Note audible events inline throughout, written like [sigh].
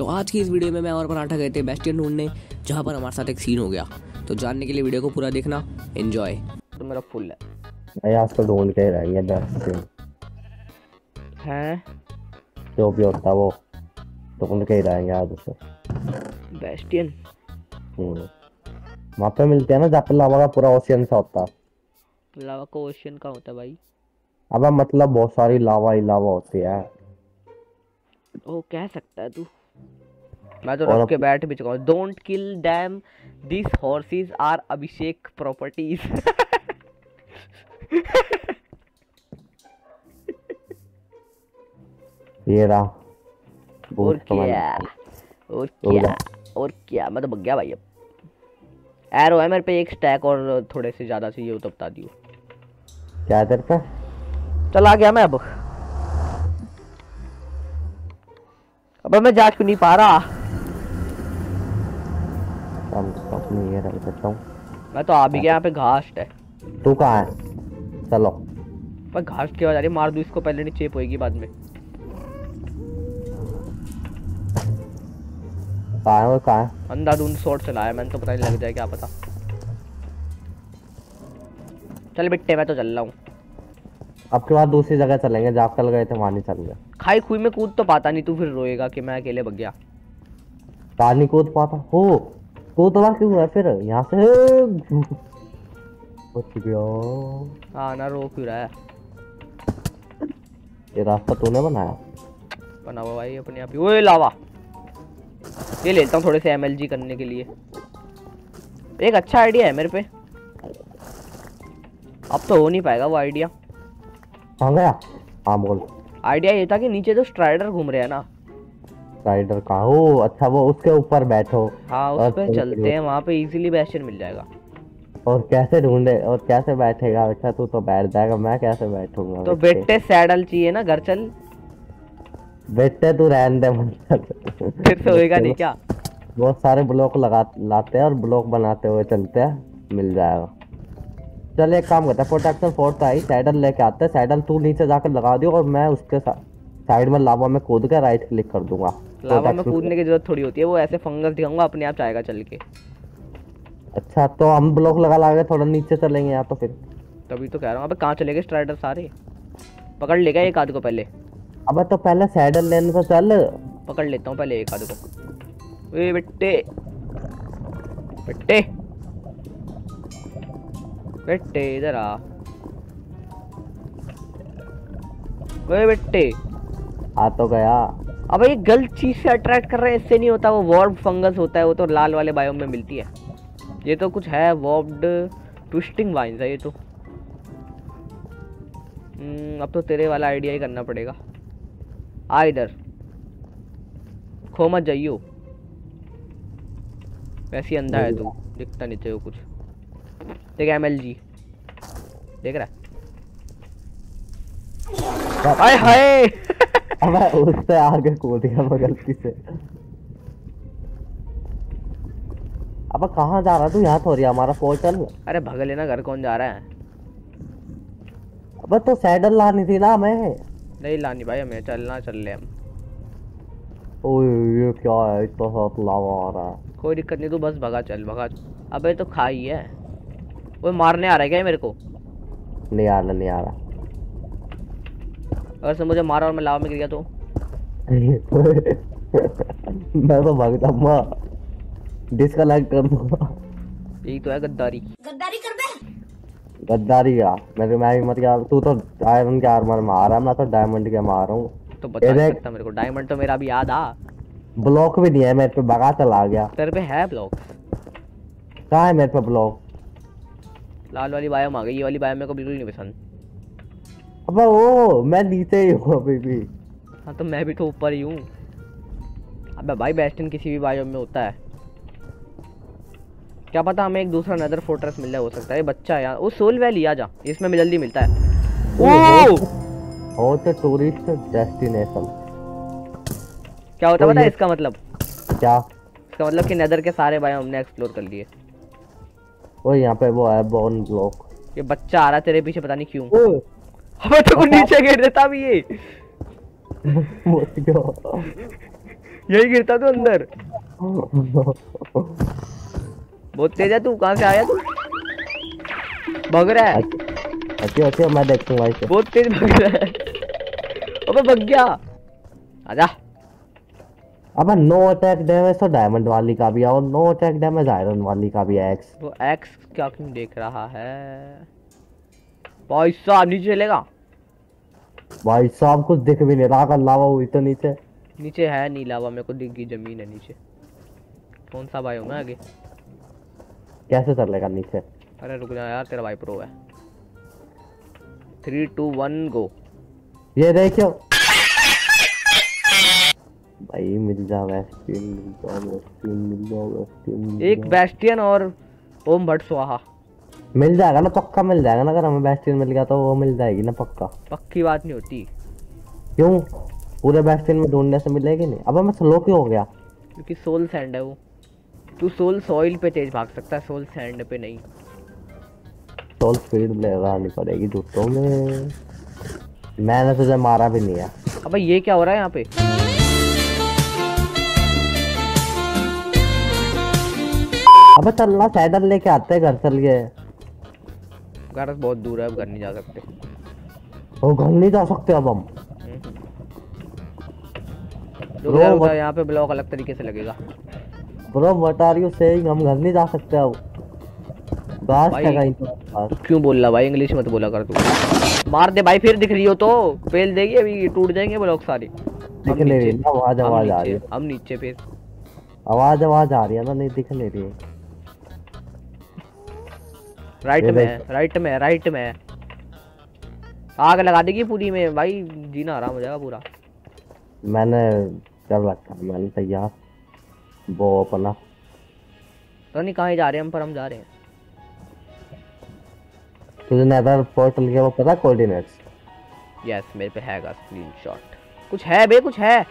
तो आज की इस वीडियो में मैं और पराठा गए थे बेस्टियन ढूँढने जहाँ पर हमारे साथ एक सीन हो गया। तो जानने के लिए वीडियो को पूरा देखना। एंजॉय तो मेरा फुल है। नहीं आज तो ढूंढ के ही रहेंगे डस्टबिन हैं? जो भी होता वो ढूंढ के ही रहेंगे आज उसे। बेस्टियन हम्म। वहाँ पे मिलते हैं ना जहाँ पे लावा का पूरा ओशियन सा होता। लावा का ओशियन का होता भाई? अब मतलब बहुत सारी लावा ही लावा होती है। वो कह सकता है तू। मैं तो रख के बैठ भी चुका हूँ। Don't kill damn this horses are Abhishek properties ये रहा। और क्या? और क्या? और क्या? मैं तो भग गया भाई अब। एरो है मेरे पे एक स्टैक और थोड़े से ज़्यादा चाहिए हो तो बता दियो। क्या तेरे पे? चल आ गया मैं अब। अबे मैं जाँच क्यों नहीं पा रहा? अपनी ये रख देता हूँ। मैं तो आ भी गया यहाँ पे घास है। तू कहाँ है? चलो। पर घास की आवाज़ आ रही मार दूँ इसको पहले नहीं चेप होएगी बाद में। कहाँ है कहाँ है? अंधाधुंध शॉट चलाया मैंने तो पता नहीं लग जाए क्या पता। चल बिट्टे मैं तो चल रहा हूँ। अब के बाद दूसरी जगह चलेंगे जहाँ कल गए थे वहाँ नहीं चल गए खाई खुई में कूद तो पाता नहीं तू फिर रोएगा कि मैं अकेले बग गया। पानी कूद पाता? हो। कूदवा क्यों है फिर? यहाँ से [laughs] बच गया। हाँ ना रो क्यों रहा है। ये रास्ता तूने बनाया? बना हुआ भाई अपने आप ही। ओए लावा। ये लेता हूँ थोड़े से एमएलजी करने के लिए। एक अच्छा आइडिया है मेरे पे। अब तो हो नहीं पाएगा वो आइडिया कहाँ गया? हाँ बोल। आइडिया ये था कि नीचे जो स्ट्राइडर घूम रहे हैं ना राइडर का। हो अच्छा वो उसके ऊपर बैठो। हाँ उस और पे चलते हैं वहाँ पे इजीली बैस्टियन मिल जाएगा। और कैसे ढूंढे और कैसे बैठेगा? अच्छा तू तो बैठ जाएगा मैं कैसे बैठूँगा तो बेटे? सैडल चाहिए ना घर चल। बेटे तू रहने दे फिर से होएगा नहीं क्या? बहुत सारे ब्लॉक लगा लाते हैं और ब्लॉक बनाते हुए चलते हैं मिल जाएगा। चल एक काम करता है प्रोटेक्शन फोर्थ आई सैडल लेके आते हैं। सैडल तू नीचे जाकर लगा दियो और मैं उसके साइड में लावा में कूद के राइट क्लिक कर दूँगा। लावा में कूदने की ज़रूरत थोड़ी होती है वो ऐसे फंगस दिखाऊँगा अपने आप जाएगा चल के। अच्छा तो हम ब्लॉक लगा लगा थोड़ा नीचे चलेंगे यहाँ तो फिर। तभी तो कह रहा हूँ अबे कहाँ चले गए स्ट्राइडर सारे? पकड़ लेगा एक आध को पहले? अबे तो पहले सैडल लेने तो चल। पकड़ लेता हूँ पहले एक आध को। ए बेटे। बेटे। बेटे इधर आ। ओए बेटे। आ तो गया। अबे ये गलत चीज़ से अट्रैक्ट कर रहे हैं इससे नहीं होता वो वॉर्ब फंगस होता है वो तो लाल वाले बायोम में मिलती है। ये तो कुछ है वॉर्ब्ड ट्विस्टिंग वाइन्स है ये तो। हम्म, अब तो तेरे वाला आइडिया ही करना पड़ेगा। आ इधर। खो मत जाइयो। वैसे अंधा है तू दिखता नहीं चाहिए कुछ। देख एम एल जी देख रहा है? हाय हाय। अबे उससे आगे कूद गया मैं गलती से। अब कहाँ जा रहा तू? यहाँ थोड़ी हमारा पोर्टल अरे भग लेना घर कौन जा रहा है? अबे तो सैडल लानी थी ना मैं नहीं लानी भाई हमें चलना चल ले हम। ओए ये क्या है? इतना साथ लावा आ रहा है। कोई दिक्कत नहीं तू बस भगा चल भगा अबे तो खाई है। वो मारने आ रहा है क्या मेरे को? नहीं आ रहा नहीं आ रहा। अगर से मुझे मारा और मैं लावा में गिर गया तो? [laughs] मैं तो भाग जाऊँगा। डिस्कनेक्ट कर दूँगा यही तो है गद्दारी। गद्दारी का मेरे मैं भी मत क्या तू तो आयरन के आर्मर में आ रहा है मैं तो डायमंड के मार रहा हूँ। तो बता नहीं सकता मेरे को डायमंड तो मेरा भी याद आ। ब्लॉक भी नहीं है मेरे पे भगा चला गया। तेरे पे है ब्लॉक कहाँ है मेरे पे ब्लॉक लाल वाली बायोम आ गई ये वाली बायोम मेरे को बिल्कुल नहीं पसंद। अबे ओ मैं नीचे ही हूँ अभी भी। हाँ तो मैं भी तो ऊपर ही हूँ। अबे भाई बेस्टन किसी भी बायोम में होता है। क्या पता हमें एक दूसरा नदर फोर्ट्रेस मिल जाए हो सकता है। ये बच्चा यार। वो सोल वैली आ जा। इसमें जल्दी मिलता है। ओ, ओ तो टूरिस्ट डेस्टिनेशन क्या होता है पता है इसका मतलब? क्या? इसका मतलब कि नेदर के सारे बायोम हमने एक्सप्लोर कर लिए। वो यहाँ पे वो है बोन ब्लॉक ये बच्चा आ रहा है तेरे पीछे पता नहीं क्यों। ओ हमें तो नीचे गिर देता भी ये [laughs] यही गिरता तू अंदर। बहुत तेज है तू कहाँ से आया तू? भग रहा है। अच्छी अच्छी मैं देखूँगा इसे। बहुत तेज भग रहा है। अबे भग गया। आजा। अब नो अटैक डैमेज तो डायमंड वाली का भी है और नो अटैक डैमेज आयरन वाली का भी है एक्स वो एक्स क्या क्यों देख रहा है? भाई साहब नीचे चलेगा? भाई साहब कुछ दिख भी नहीं रहा। अगर लावा हुई तो नीचे। नीचे है नीलावा मेरे को दिख गई ज़मीन है नीचे। कौन सा भाई हूँ मैं आगे? कैसे चलेगा नीचे? अरे रुक जा यार तेरा भाई प्रो है। थ्री टू वन गो ये देखियो। भाई मिल जा वेस्टिन मिल जा वेस्टिन मिल जा वेस्टिन एक। बेस्टियन और ओम भट्ट स्वाहा। मिल जाएगा ना पक्का मिल जाएगा ना? अगर हमें बेस्ट बेस्टिन मिल गया तो वो मिल जाएगी ना पक्का? पक्की बात नहीं होती। क्यों? पूरे बेस्ट बेस्टिन में ढूँढने से मिलेगी नहीं। अब मैं स्लो क्यों हो गया? क्योंकि सोल सैंड है वो। तू सोल सॉइल पे तेज भाग सकता है सोल सैंड पे नहीं। सोल स्पीड लगानी पड़ेगी जूतों में। मैंने तुझे मारा भी नहीं है। अबे ये क्या हो रहा है यहाँ पे? अबे चलना सैडल लेके आते हैं घर चल के। घर बहुत दूर है अब घर नहीं जा सकते। वो घर नहीं जा सकते अब हम। जा, what- यहाँ पे ब्लॉक अलग तरीके से लगेगा। Bro what are you saying हम घर नहीं जा सकते अब। है तो क्यों बोल रहा भाई? इंग्लिश मत बोला कर तू। मार दे भाई फिर दिख रही हो तो। फेल देगी अभी टूट जाएँगे ब्लॉक सारे। दिख नहीं रही आवाज़ आवाज़ आ रही है। हम नीचे फिर। आवाज़ आवाज़ आ रही है ना नहीं दिख नहीं रही है। राइट में राइट में राइट में। आग लगा देगी पूरी में। भाई जीना आराम हो जाएगा पूरा। मैंने कर रखा है, मैंने तैयार। वो अपना। तो नहीं कहाँ जा रहे हैं हम पर हम जा रहे हैं। तुझे नेदर पोर्टल के वो पता कोऑर्डिनेट्स यस मेरे पे हैगा स्क्रीनशॉट कुछ है बे कुछ है।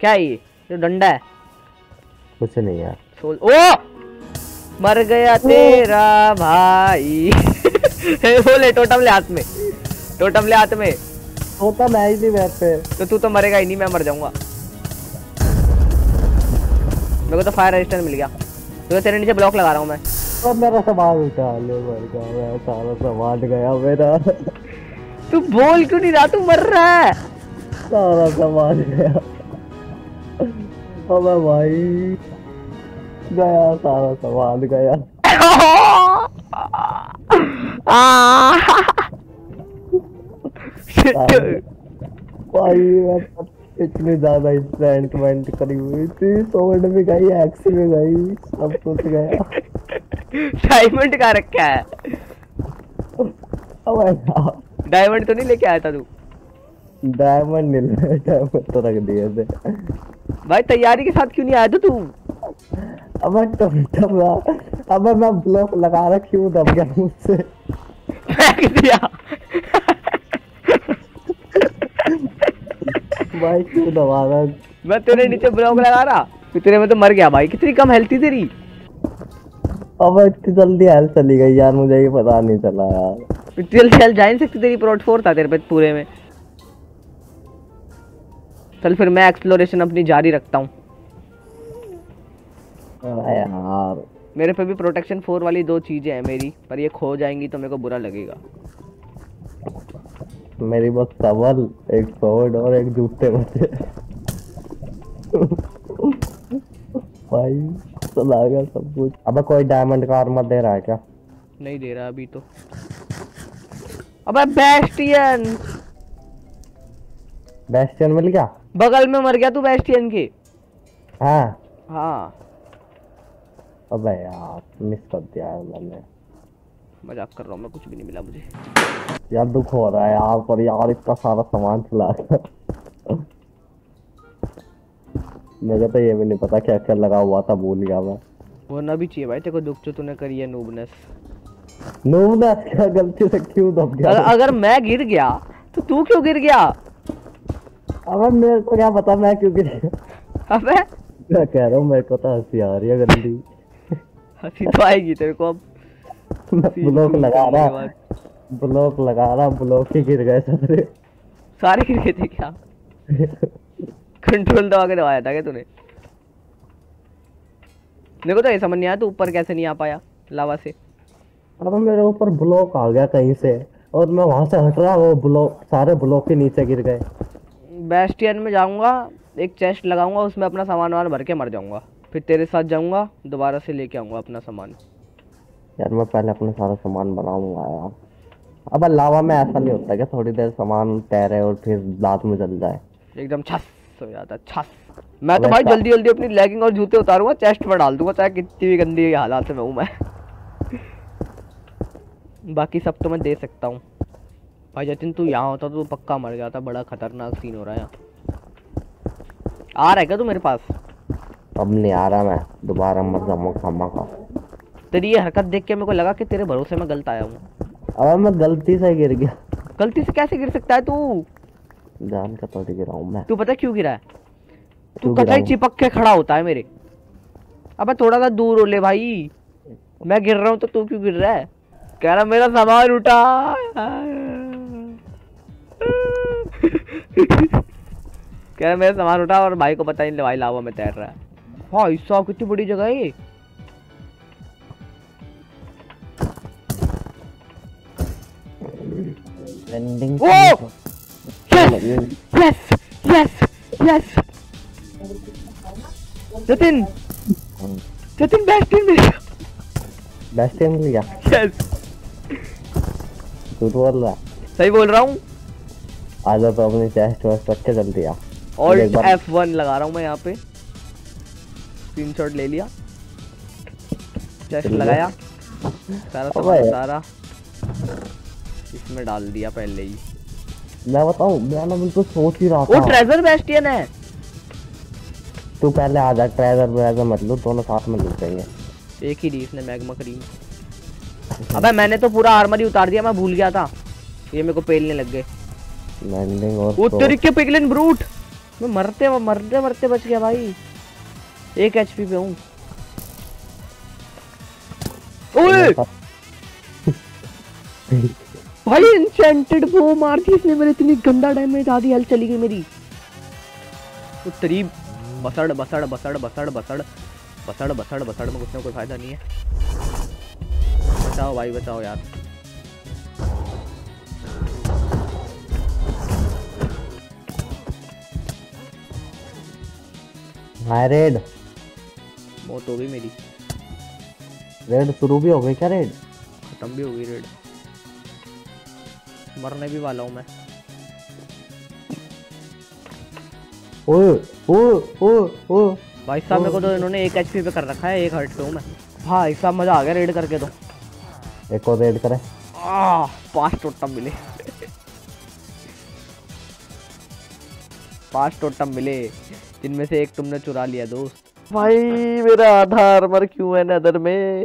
क्या ये? जो डंडा है। कुछ नहीं है। सोल ओ! मर गया तेरा भाई। [laughs] बोले टोटम ले हाथ में। टोटम ले हाथ में। होता मैं ही नहीं वैसे। तो तू तो मरेगा ही नहीं मैं मर जाऊँगा। मेरे को तो फायर रेजिस्टेंस मिल गया। तो तेरे नीचे ब्लॉक लगा रहा हूँ मैं। अब मेरा सामान उठा ले मर गया मैं सारा सामान गया मेरा। तू बोल क्यों नहीं रहा? तू मर रहा है। सारा सामान गया। अबे भाई। गया सारा सवाल गया। [laughs] भाई मैं इतनी ज़्यादा इन्वेंटमेंट करी हुई थी सोल्ड भी गई एक्स भी गई सब कुछ गया। डायमंड का रखा है? अबे डायमंड तो नहीं लेके आया था तू? डायमंड नहीं डायमंड तो रख दिए थे। भाई तैयारी के साथ क्यों नहीं आया था तू? अबे टोटम अबे मैं ब्लॉक लगा रखी हूँ दब गया मुझसे। फेंक दिया। भाई क्यों दबा रहा मैं तेरे नीचे ब्लॉक लगा रहा तेरे में तो मर गया भाई कितनी कम हेल्थ थी तेरी? अबे इतनी जल्दी हेल्थ चली गई यार मुझे ये पता नहीं चला यार। इतनी जल्दी हेल्थ जा नहीं सकती तेरी प्रोट फोर था तेरे पे पूरे में। चल फिर मैं एक्सप्लोरेशन अपनी जारी रखता हूँ। यार। मेरे पे भी प्रोटेक्शन फोर वाली दो चीज़ें हैं मेरी पर ये खो जाएँगी तो मेरे को बुरा लगेगा। मेरी बस सवल एक सोड और एक जूते बचे। भाई चला गया सब कुछ। अबे कोई डायमंड का आर्मर दे रहा है क्या? नहीं दे रहा अभी तो। अबे बेस्टियन बेस्टियन मिल गया? बगल में मर गया तू बेस्टियन के। हाँ। हाँ। अबे यार मिस कर दिया है मैंने। मज़ाक कर रहा हूँ मैं कुछ भी नहीं मिला मुझे। यार दुख हो रहा है यार पर यार इतना सारा सामान चला गया। मुझे तो ये भी नहीं पता क्या क्या लगा हुआ था भूल गया मैं। होना भी चाहिए भाई तेरे को दुख जो तूने करी है नूबनेस नूब ने क्या गलती से क्यों दब अगर, गया अगर मैं गिर गया तो तू क्यों गिर गया? अबे मेरे को क्या पता मैं क्यों गिर गया। अबे। मैं कह रहा हूँ मेरे को तो हँसी आ रही है गंदी। हँसी तो आएगी तेरे को अब। ब्लॉक लगा रहा। ब्लॉक लगा रहा ब्लॉक ही गिर गए सारे। सारे गिर गए थे क्या? कंट्रोल दबा के दबाया था क्या तूने? मेरे को तो ये समझ नहीं आया तू ऊपर कैसे नहीं आ पाया लावा से। अब मेरे ऊपर ब्लॉक आ गया कहीं से और मैं वहाँ से हट रहा वो ब्लॉक सारे ब्लॉक के नीचे गिर गए। बेस्टियन में जाऊँगा एक चेस्ट लगाऊँगा उसमें अपना सामान वामान भर के मर जाऊँगा। फिर तेरे साथ जाऊँगा दोबारा से लेके आऊँगा अपना सामान। यार मैं पहले अपना सारा सामान बनाऊँगा यार। अब लावा में ऐसा नहीं होता कि थोड़ी देर सामान तैरे और फिर दांत में जल जाए। एकदम छस हो जाता छस। मैं तो भाई जल्दी जल्दी अपनी लेगिंग और जूते उतारूँगा चेस्ट पर डाल दूँगा चाहे कितनी भी गंदी हालात में हूँ मैं। बाकी सब तो मैं दे सकता हूँ। भाई जतिन तू यहाँ होता तो पक्का मर जाता बड़ा खतरनाक सीन हो रहा है यहाँ। आ रहा है क्या तू मेरे पास? अब नहीं आ रहा मैं। दोबारा मर जाऊँगा खामा का। तेरी ये हरकत देख के मेरे को लगा कि तेरे भरोसे में गलत आया हूँ। अब मैं गलती से गिर गया। गलती से कैसे गिर सकता है तू? जान का थोड़ी गिरा हूँ मैं। तू पता क्यों गिरा है? तू कतई चिपक के खड़ा होता है मेरे। अबे थोड़ा सा दूर हो ले भाई। मैं गिर रहा हूँ तो तू क्यों गिर रहा है? कह रहा मेरा सामान उठा। कह रहा मेरा सामान उठा और भाई को पता नहीं भाई लावा में तैर रहा है। भाई साहब कितनी बड़ी जगह है ये। Ending O yes yes yes Jatin! Jatin best in मेरा बेस्ट टाइम मिल गया यस बोल रहा। सही बोल रहा हूँ। आ जा तो अपनी चेस्ट वेस्ट रख के जल्दी आ और लगा रहा हूँ मैं यहाँ पे। स्क्रीनशॉट ले लिया। चेस्ट लगाया। सारा सामान सारा इसमें डाल दिया पहले ही। मैं बताऊँ मैं ना बिल्कुल सोच ही रहा था। वो ट्रेजर बेस्टियन है। तू पहले आ जा ट्रेजर वेजर मत लो दोनों साथ में लुट जाएँगे। एक ही दी इसने मैग्मा क्रीम अबे मैंने तो पूरा आर्मर ही उतार दिया मैं भूल गया था। ये मेरे को पेलने लग गए। लैंडिंग और वो तेरी के पिगलिन ब्रूट मैं मरते मरते मरते बच गया भाई। एक एचपी पे हूँ। ओए! [laughs] भाई इंचेंटेड वो मार दी इसने मेरे इतनी गंदा डैमेज आधी हेल्थ चली गई मेरी। तो तेरी बसड़ बसड़ बसड़ बसड़ बसड़ बसड़ बसड़ बसड़ में कुछ ना कोई फ़ायदा नहीं है। बचाओ भाई बचाओ यार। हाय रेड मौत हो गई मेरी। रेड शुरू भी हो गई क्या रेड खत्म भी हो गई रेड मरने भी वाला हूँ मैं। ओए ओए ओए ओए भाई साहब मेरे को तो इन्होंने एक एचपी पे कर रखा है एक हर्ट पे हूँ मैं। भाई साहब मज़ा आ गया रेड करके तो। एक और रेड करे। आह पाँच टोटम मिले। पाँच टोटम मिले जिनमें से एक तुमने चुरा लिया दोस्त। भाई मेरा आधार मर क्यों है नदर में?